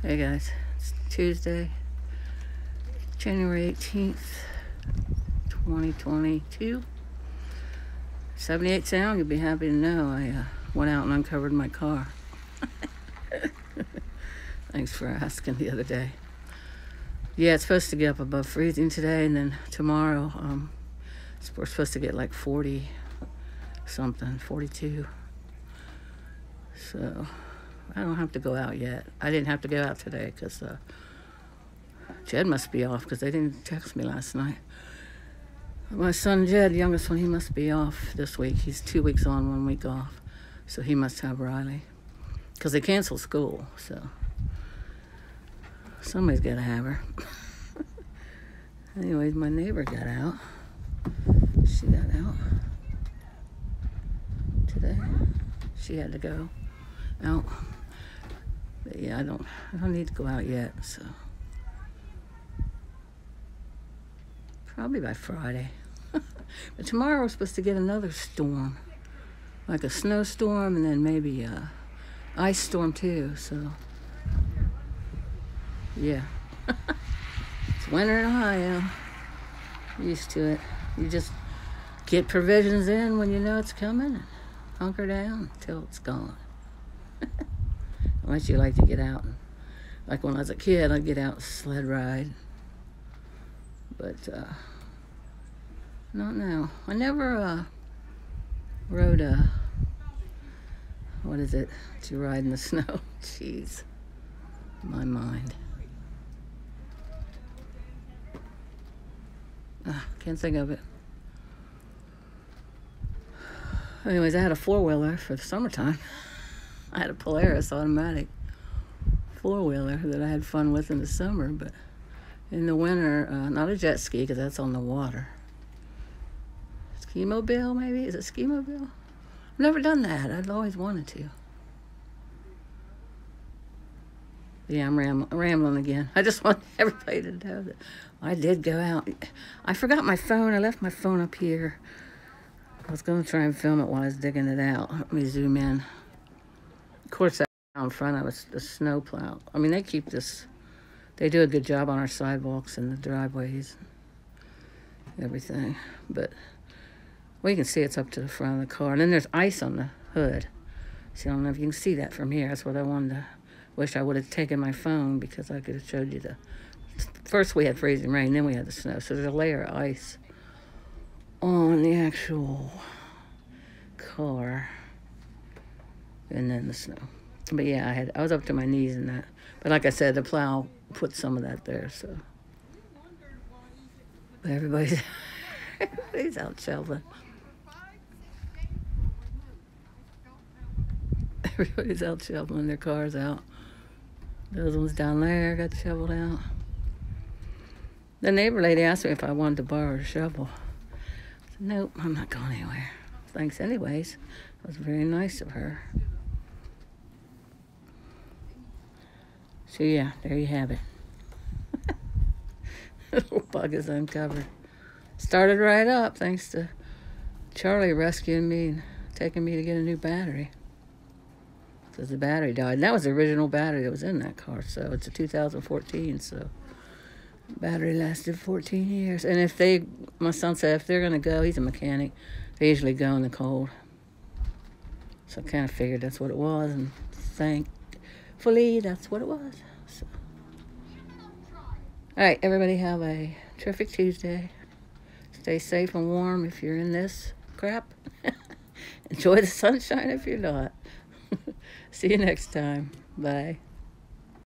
Hey guys, it's Tuesday, January 18th, 2022. 78 sound, you'll be happy to know I uh, went out and uncovered my car. Thanks for asking the other day. Yeah, it's supposed to get up above freezing today, and then tomorrow, um, we're supposed to get like 40 something, 42. So. I don't have to go out yet. I didn't have to go out today because uh, Jed must be off because they didn't text me last night. My son Jed, youngest one, he must be off this week. He's two weeks on, one week off. So he must have Riley because they canceled school. So somebody's got to have her. Anyways, my neighbor got out. She got out today. She had to go out. But yeah, I don't I don't need to go out yet, so probably by Friday. but tomorrow we're supposed to get another storm. Like a snowstorm and then maybe a ice storm too, so yeah. it's winter in Ohio. Used to it. You just get provisions in when you know it's coming and hunker down until it's gone. Unless you like to get out. Like when I was a kid, I'd get out sled ride. But, uh, not now. I never, uh, rode a, what is it, to ride in the snow? Jeez. My mind. Ah, can't think of it. Anyways, I had a four wheeler for the summertime. I had a Polaris automatic four wheeler that I had fun with in the summer, but in the winter, uh, not a jet ski because that's on the water. Ski mobile, maybe? Is it ski mobile? I've never done that. I've always wanted to. Yeah, I'm ram- rambling again. I just want everybody to know that I did go out. I forgot my phone. I left my phone up here. I was going to try and film it while I was digging it out. Let me zoom in. Course, out front of us, the snow plow. I mean, they keep this, they do a good job on our sidewalks and the driveways, everything. But you can see it's up to the front of the car. And then there's ice on the hood. See, I don't know if you can see that from here. That's what I wanted to, wish I would have taken my phone because I could have showed you the, first we had freezing rain, then we had the snow. So there's a layer of ice on the actual car and then the snow. But yeah, I had I was up to my knees in that. But like I said, the plow put some of that there, so. But everybody's everybody's out shoveling. Everybody's out shoveling their cars out. Those ones down there got shoveled out. The neighbor lady asked me if I wanted to borrow a shovel. I said, nope, I'm not going anywhere. Thanks anyways. It was very nice of her. So yeah, there you have it. Little bug is uncovered. Started right up thanks to Charlie rescuing me and taking me to get a new battery. Because the battery died. And that was the original battery that was in that car. So it's a 2014. So battery lasted 14 years. And if they, my son said, if they're going to go, he's a mechanic, they usually go in the cold. So I kind of figured that's what it was. And thank Fully, that's what it was. So. All right, everybody have a terrific Tuesday. Stay safe and warm if you're in this crap. Enjoy the sunshine if you're not. See you next time. Bye.